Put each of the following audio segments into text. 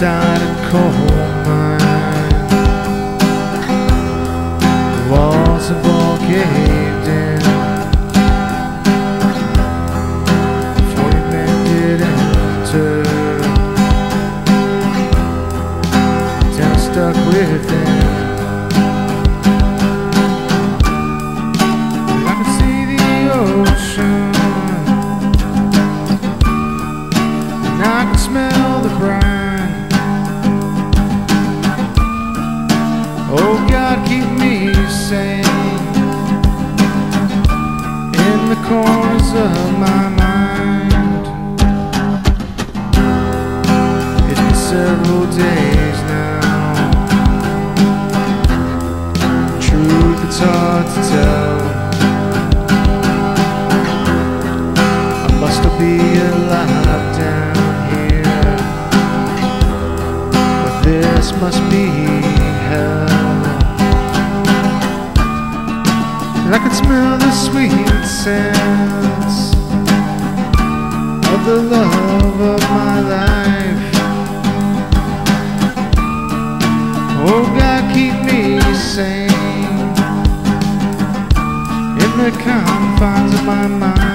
coal mine. The walls have all caved in. Forty men did enter. Town stuck within. Oh God, keep me sane in the corners of my mind. It's been several days now. Truth, it's hard to tell. I must be alive down here, but this must be hell. And I can smell the sweet scents of the love of my life. Oh God, keep me sane in the confines of my mind.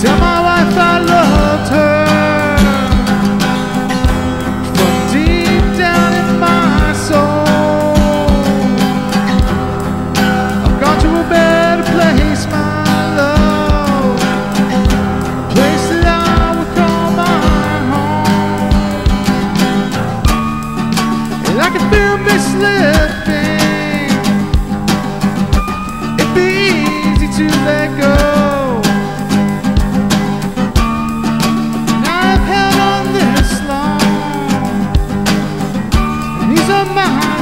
Tell my wife I loved her From deep down in my soul I've gone to a better place, my love, a place that I can feel me slipping. It'd be easy to let go. heart.